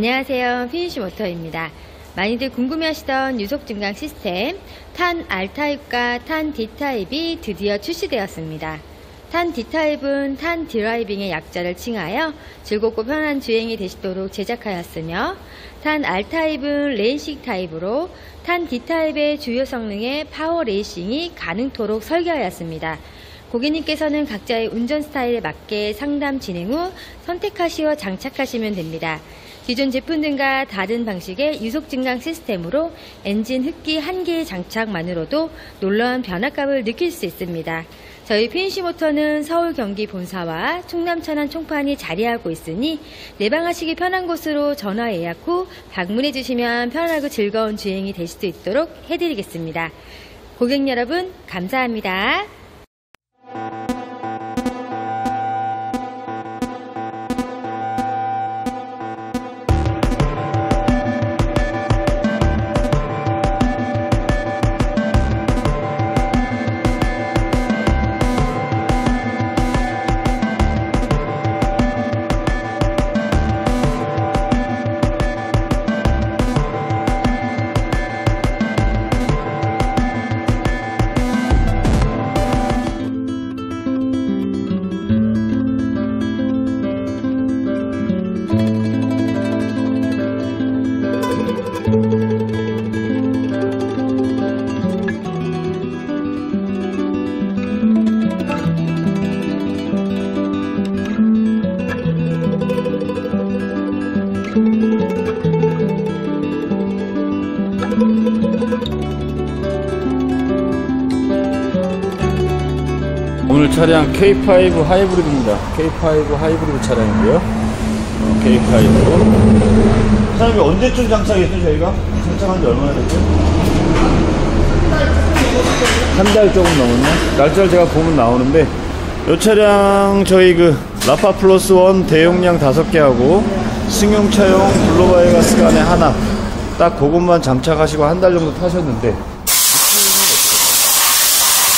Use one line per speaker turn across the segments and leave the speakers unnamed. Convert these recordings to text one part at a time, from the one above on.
안녕하세요. 피니쉬 모터입니다. 많이들 궁금해하시던 유속 증강 시스템 탄 R타입과 탄 D타입이 드디어 출시되었습니다. 탄 D타입은 탄 driving의 약자를 칭하여 즐겁고 편한 주행이 되시도록 제작하였으며 탄 R타입은 racing 타입으로 탄 D타입의 주요 성능의 파워 racing이 가능토록 설계하였습니다. 고객님께서는 각자의 운전 스타일에 맞게 상담 진행 후 선택하시어 장착하시면 됩니다. 기존 제품 등과 다른 방식의 유속 증강 시스템으로 엔진 흡기 한 개의 장착만으로도 놀라운 변화감을 느낄 수 있습니다. 저희 PNC 모터는 서울 경기 본사와 충남 천안 총판이 자리하고 있으니 내방하시기 편한 곳으로 전화 예약 후 방문해 주시면 편하고 즐거운 주행이 될 수 있도록 해드리겠습니다. 고객 여러분 감사합니다.
오늘 차량 K5 하이브리드입니다. K5 하이브리드 차량이고요. 어, K5. 사장님 언제쯤 장착했죠 저희가? 장착한 지 얼마나 됐죠? 한 달 조금 넘었나? 날짜를 제가 보면 나오는데 이 차량 저희 그 라파 플러스 원 대용량 5개 하고 승용차용 blow-by 가스가 안에 하나 딱 그것만 장착하시고 한 달 정도 타셨는데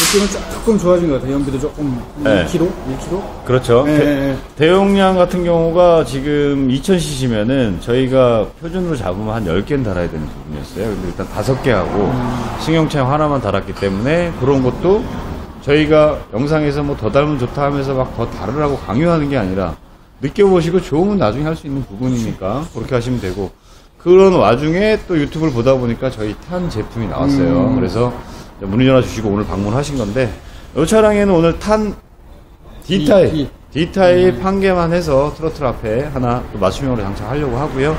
느낌은 조금 좋아진 것 같아요. 연비도 조금
네.
1kg? 1kg?
그렇죠.
네,
대-
네.
대용량 같은 경우가 지금 2000cc면은 저희가 표준으로 잡으면 한 10개는 달아야 되는 부분이었어요. 근데 일단 5개 하고 승용차용 하나만 달았기 때문에 그런 것도 저희가 영상에서 뭐 더 달면 좋다 하면서 막더 다르라고 강요하는 게 아니라 느껴보시고 좋으면 나중에 할 수 있는 부분이니까 그렇게 하시면 되고 그런 와중에 또 유튜브를 보다 보니까 저희 탄 제품이 나왔어요. 그래서 문의 전화 주시고 오늘 방문하신 건데 이 차량에는 오늘 탄 D타입,
D.
D타입 한 개만 해서 트로틀 앞에 하나 또 맞춤형으로 장착하려고 하고요.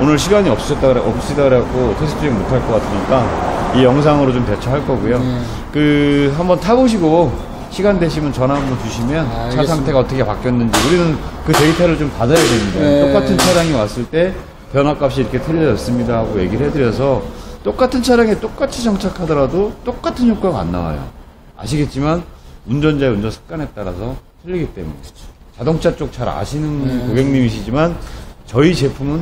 오늘 시간이 없으셨다 그래, 없으시다 그래갖고 테스트 주행 못할 것 같으니까 이 영상으로 좀 대처할 거고요. 그, 한번 타보시고 시간 되시면 전화 한번 주시면 차
알겠습니다.
상태가 어떻게 바뀌었는지 우리는 그 데이터를 좀 받아야 됩니다.
네.
똑같은 차량이 왔을 때 변화값이 이렇게 틀려졌습니다 하고 얘기를 해드려서 똑같은 차량에 똑같이 장착하더라도 똑같은 효과가 안 나와요. 아시겠지만 운전자의 운전 습관에 따라서 틀리기 때문에 자동차 쪽 잘 아시는 고객님이시지만 저희 제품은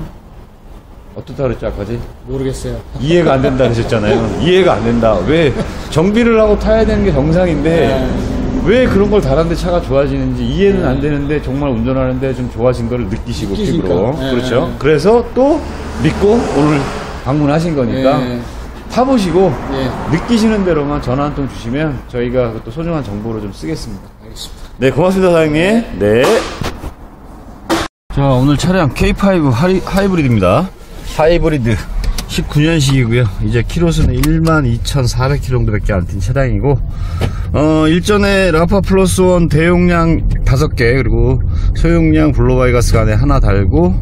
어떻다 그랬지 아까지?
모르겠어요.
이해가 안 된다 그러셨잖아요. 이해가 안 된다. 왜 정비를 하고 타야 되는 게 정상인데 왜 그런 걸 달았는데 차가 좋아지는지 이해는 안 되는데 정말 운전하는데 좀 좋아진 거를 느끼시고
느끼니까.
피부로
예,
그렇죠.
예.
그래서 또 믿고 오늘 방문하신 거니까
예.
타보시고
예.
느끼시는 대로만 전화 한 통 주시면 저희가 또 소중한 정보를 좀 쓰겠습니다.
알겠습니다.
네, 고맙습니다, 사장님. 네. 자, 오늘 차량 K5 하이, 하이브리드입니다. 하이브리드 19년식이고요. 이제 키로수는 12,400km 정도밖에 안 뛴 차량이고, 어, 일전에 라파 플러스 원 대용량 5개, 그리고 소용량 blow-by 가스가 안에 하나 달고,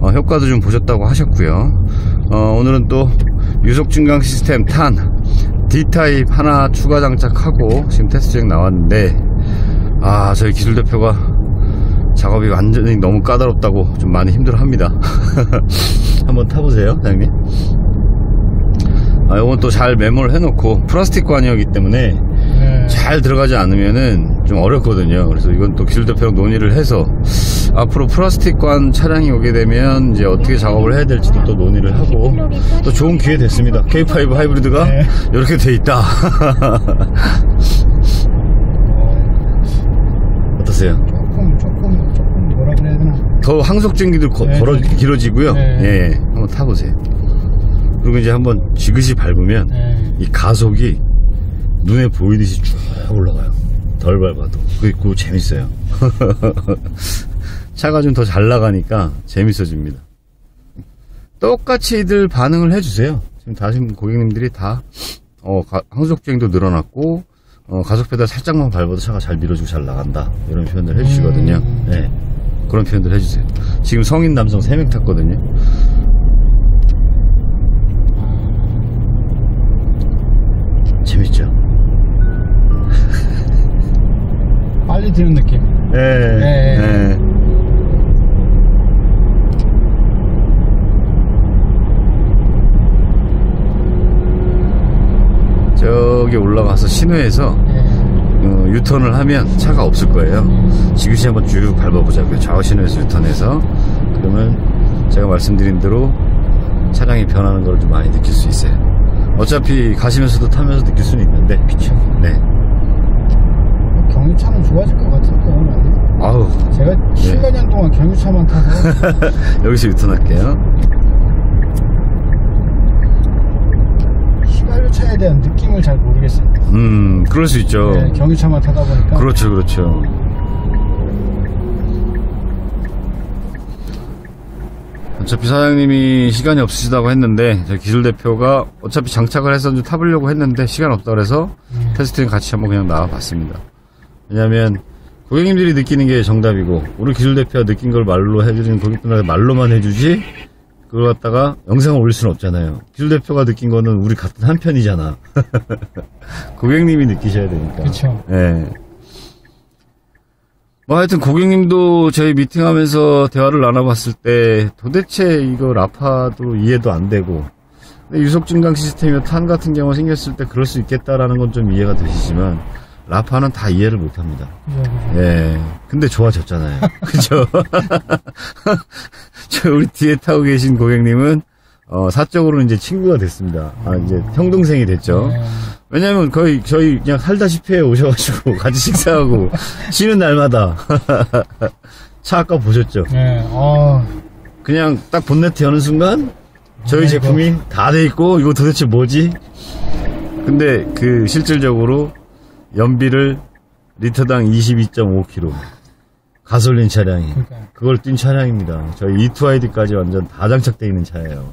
어, 효과도 좀 보셨다고 하셨고요. 어, 오늘은 또 유속 증강 시스템 탄 D타입 하나 추가 장착하고 지금 테스트 주행 나왔는데, 아, 저희 기술 대표가 작업이 완전히 너무 까다롭다고 좀 많이 힘들어 합니다. 한번 타보세요, 사장님. 아, 요건 또 잘 메모를 해놓고 플라스틱 관이었기 때문에
네.
잘 들어가지 않으면은 좀 어렵거든요. 그래서 이건 또 기술 대표랑 논의를 해서 앞으로 플라스틱 관 차량이 오게 되면 이제 어떻게 작업을 해야 될지도 또 논의를 하고 또 좋은 기회 됐습니다. K5 하이브리드가
네.
이렇게 돼 있다. 어떠세요?
조금, 조금, 조금 뭐라 그래야 되나.
더 항속 증기도 거-
네,
걸어
네.
길어지고요.
네.
예, 한번 타보세요. 그리고 이제 한번 지그시 밟으면
네.
이 가속이 눈에 보이듯이 쭉 올라가요. 덜 밟아도. 그리고 재밌어요. 차가 좀 더 잘 나가니까 재밌어집니다. 똑같이 들 반응을 해주세요. 지금 다신 고객님들이 다, 어, 가- 항속주행도 늘어났고, 어, 가속 페달 살짝만 밟아도 차가 잘 밀어주고 잘 나간다. 이런 표현을 해주시거든요.
음.
네. 그런 표현들 해주세요. 지금 성인 남성 3명 탔거든요. 재밌죠?
빨리 드는 느낌.
예.
네.
예. 저기 올라가서 신호에서
네.
어, 유턴을 하면 차가 없을 거예요. 지그시 한번 쭉 밟아보자고요. 좌우 신호에서 유턴해서 그러면 제가 말씀드린 대로 차량이 변하는 걸 좀 많이 느낄 수 있어요. 어차피 가시면서도 타면서 느낄 수는 있는데, 그쵸? 네.
경유차는 좋아질 것 같은데.
아우
제가 10여 년 동안 경유차만 타서
여기서 유턴할게요.
휘발유차에 대한 느낌을 잘 모르겠어요.
음, 그럴 수 있죠.
네, 경유차만 타다 보니까
그렇죠, 그렇죠. 어차피 사장님이 시간이 없으시다고 했는데 저희 기술 대표가 어차피 장착을 해서 좀 타보려고 했는데 시간 없다 그래서 테스트는 같이 한번 그냥 나와봤습니다. 왜냐하면 고객님들이 느끼는 게 정답이고 우리 기술 대표가 느낀 걸 말로 해주는 고객들한테 말로만 해주지 그걸 갖다가 영상을 올릴 수는 없잖아요. 기술 대표가 느낀 거는 우리 같은 한 편이잖아. 고객님이 느끼셔야 되니까.
그렇죠.
예. 뭐 하여튼 고객님도 저희 미팅하면서 대화를 나눠봤을 때 도대체 이거 라파도 이해도 안 되고 유속 증강 시스템이나 탄 같은 경우 생겼을 때 그럴 수 있겠다라는 건 좀 이해가 되시지만 라파는 다 이해를 못 합니다.
그죠, 그죠.
예. 근데 좋아졌잖아요. 그죠? 저 우리 뒤에 타고 계신 고객님은 어, 사적으로는 이제 친구가 됐습니다. 아, 이제 형 동생이 됐죠.
네.
왜냐면 거의 저희 그냥 살다시피 해 오셔가지고 같이 식사하고 쉬는 날마다 차 아까 보셨죠?
네. 아,
그냥 딱 본네트 여는 순간 저희
아이고.
제품이 다 돼 있고 이거 도대체 뭐지? 근데 그 실질적으로 연비를 리터당 22.5km 가솔린 차량이
그러니까요.
그걸 뛴 차량입니다. 저희 E2ID까지 완전 다 장착되어 있는 차예요.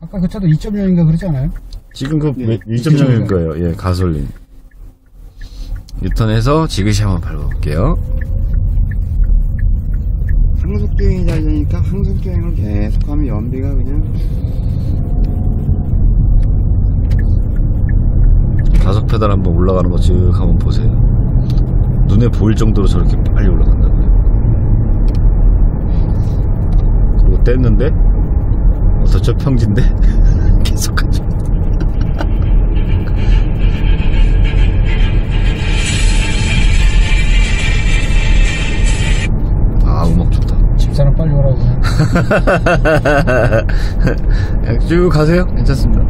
아까 그 차도 2.0인가 그러지 않아요?
지금 그
네,
2.0일 거예요. 예, 가솔린. 유턴해서 지그시 한번 밟아볼게요.
항속주행이 잘 되니까 항속주행을 계속하면 연비가 그냥
가속 페달 한번 올라가는 거 쭉 한번 보세요. 눈에 보일 정도로 저렇게 빨리 올라간다고요. 그리고 뗐는데 어, 저쪽 평지인데 계속 가죠. 아 음악 좋다.
집사람 빨리 오라고.
그냥 쭉 가세요. 괜찮습니다.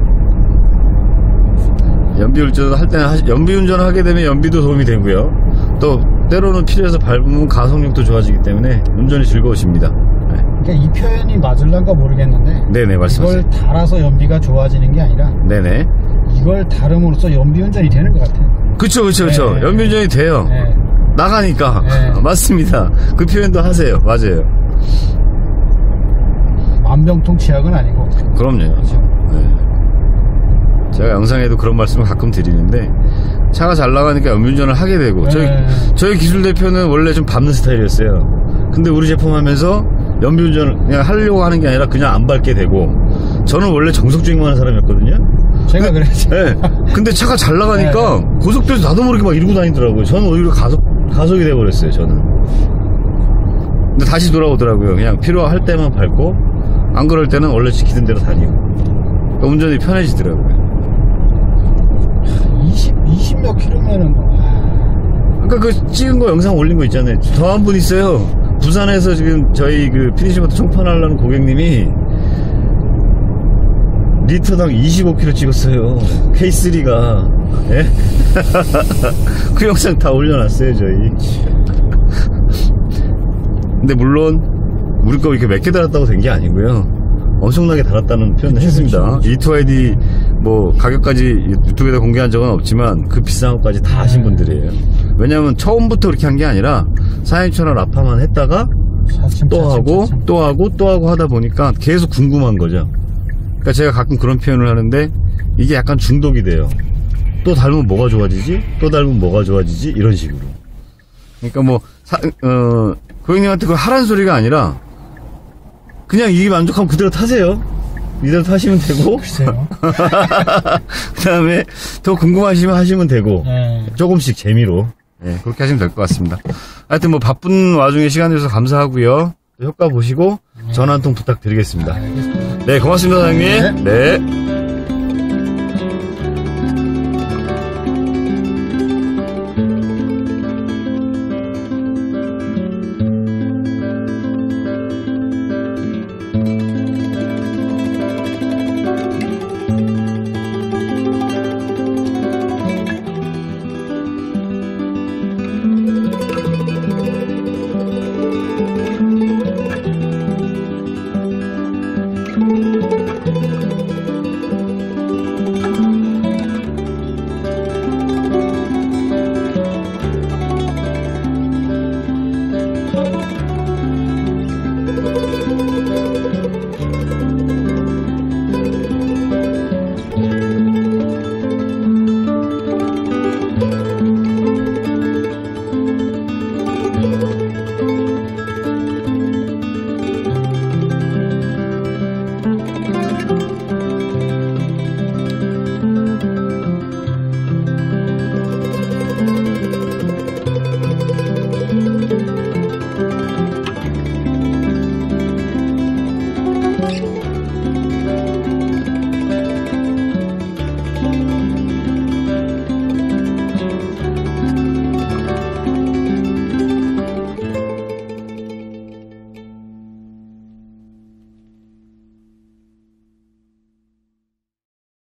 연비 운전 할 때는 하시- 연비 운전을 하게 되면 연비도 도움이 되고요. 또 때로는 필요해서 밟으면 가속력도 좋아지기 때문에 운전이 즐거우십니다. 네.
그러니까 이 표현이 맞을란가 모르겠는데
네네 말씀하세요.
이걸 달아서 연비가 좋아지는 게 아니라
네네.
이걸 다름으로써 연비 운전이 되는 것 같아요.
그쵸 그쵸 그쵸.
네.
연비 운전이 돼요.
네.
나가니까
네.
맞습니다. 그 표현도 하세요. 맞아요.
만병통치약은 아니고.
그럼요.
그렇죠.
네. 제가 영상에도 그런 말씀을 가끔 드리는데 차가 잘 나가니까 연비운전을 하게 되고 저희
네.
저희 기술 대표는 원래 좀 밟는 스타일이었어요. 근데 우리 제품 하면서 연비운전을 그냥 하려고 하는 게 아니라 그냥 안 밟게 되고 저는 원래 정석주행만 하는 사람이었거든요.
제가 그랬죠.
네. 근데 차가 잘 나가니까 고속도로에서 나도 모르게 막 이러고 다니더라고요. 저는 오히려 가속 가속이 돼버렸어요. 저는. 근데 다시 돌아오더라고요. 그냥 필요할 때만 밟고 안 그럴 때는 원래 지키던 대로 다니고 그러니까 운전이 편해지더라고요.
20, 20몇 킬로면은
아까 그 찍은 거 영상 올린 거 있잖아요. 더 한 분 있어요. 부산에서 지금 저희 그 피니쉬모터 총판하려는 고객님이 리터당 25km 찍었어요. K3가. 예? 그 영상 다 올려놨어요, 저희. 근데 물론 우리 거 이렇게 몇 개 달았다고 된 게 아니고요. 엄청나게 달았다는 표현을 했습니다.
그쵸,
E2ID 뭐 가격까지 유튜브에다 공개한 적은 없지만 그 비싼 것까지 다 하신
네.
분들이에요. 왜냐면 처음부터 그렇게 한 게 아니라 4인처럼 라파만 했다가
차츰,
또
차츰,
하고
차츰.
또 하고 또 하고 하다 보니까 계속 궁금한 거죠. 그러니까 제가 가끔 그런 표현을 하는데 이게 약간 중독이 돼요. 또 닮으면 뭐가 좋아지지? 또 닮으면 뭐가 좋아지지? 이런 식으로. 그러니까 뭐 사, 어, 고객님한테 그걸 하라는 소리가 아니라 그냥 이게 만족하면 그대로 타세요. 이대로 타시면 되고
글쎄요.
그 다음에 더 궁금하시면 하시면 되고
네.
조금씩 재미로 예, 그렇게 하시면 될 것 같습니다. 하여튼 뭐 바쁜 와중에 시간 내주셔서 감사하고요. 효과 보시고 전화 한 통 부탁드리겠습니다.
알겠습니다.
네, 고맙습니다, 사장님. 네.